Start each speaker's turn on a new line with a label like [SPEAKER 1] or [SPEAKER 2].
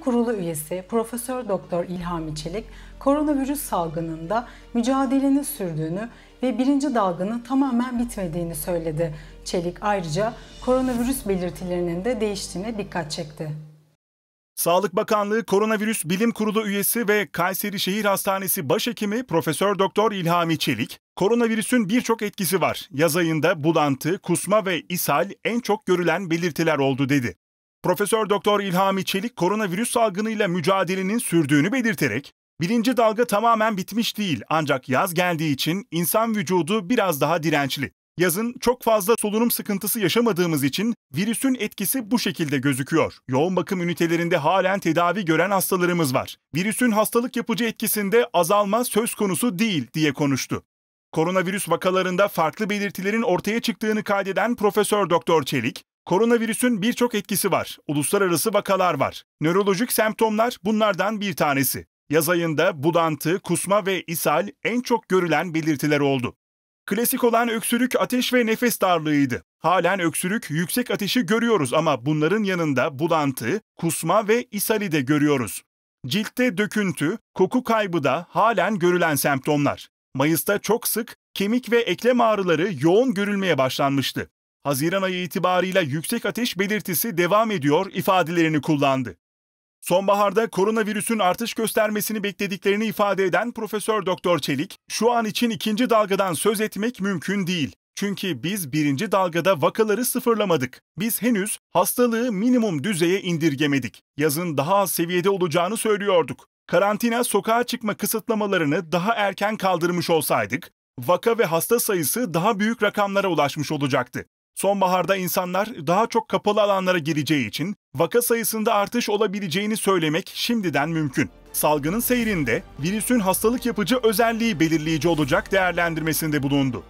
[SPEAKER 1] Kurulu üyesi Profesör Doktor İlhami Çelik, koronavirüs salgınında mücadelenin sürdüğünü ve birinci dalganın tamamen bitmediğini söyledi. Çelik ayrıca koronavirüs belirtilerinin de değiştiğine dikkat çekti.
[SPEAKER 2] Sağlık Bakanlığı Koronavirüs Bilim Kurulu üyesi ve Kayseri Şehir Hastanesi Başhekimi Profesör Doktor İlhami Çelik, koronavirüsün birçok etkisi var. Yaz ayında bulantı, kusma ve ishal en çok görülen belirtiler oldu dedi. Profesör Doktor İlhami Çelik koronavirüs salgınıyla mücadelenin sürdüğünü belirterek, birinci dalga tamamen bitmiş değil ancak yaz geldiği için insan vücudu biraz daha dirençli. Yazın çok fazla solunum sıkıntısı yaşamadığımız için virüsün etkisi bu şekilde gözüküyor. Yoğun bakım ünitelerinde halen tedavi gören hastalarımız var. Virüsün hastalık yapıcı etkisinde azalma söz konusu değil diye konuştu. Koronavirüs vakalarında farklı belirtilerin ortaya çıktığını kaydeden Profesör Doktor Çelik, koronavirüsün birçok etkisi var. Uluslararası vakalar var. Nörolojik semptomlar bunlardan bir tanesi. Yaz ayında bulantı, kusma ve ishal en çok görülen belirtiler oldu. Klasik olan öksürük, ateş ve nefes darlığıydı. Halen öksürük, yüksek ateşi görüyoruz ama bunların yanında bulantı, kusma ve ishali de görüyoruz. Ciltte döküntü, koku kaybı da halen görülen semptomlar. Mayıs'ta çok sık kemik ve eklem ağrıları yoğun görülmeye başlanmıştı. Haziran ayı itibarıyla yüksek ateş belirtisi devam ediyor ifadelerini kullandı. Sonbaharda koronavirüsün artış göstermesini beklediklerini ifade eden Profesör Doktor Çelik, şu an için ikinci dalgadan söz etmek mümkün değil. Çünkü biz birinci dalgada vakaları sıfırlamadık. Biz henüz hastalığı minimum düzeye indirgemedik. Yazın daha az seviyede olacağını söylüyorduk. Karantina sokağa çıkma kısıtlamalarını daha erken kaldırmış olsaydık, vaka ve hasta sayısı daha büyük rakamlara ulaşmış olacaktı. Sonbaharda insanlar daha çok kapalı alanlara gireceği için vaka sayısında artış olabileceğini söylemek şimdiden mümkün. Salgının seyrinde virüsün hastalık yapıcı özelliği belirleyici olacak değerlendirmesinde bulundu.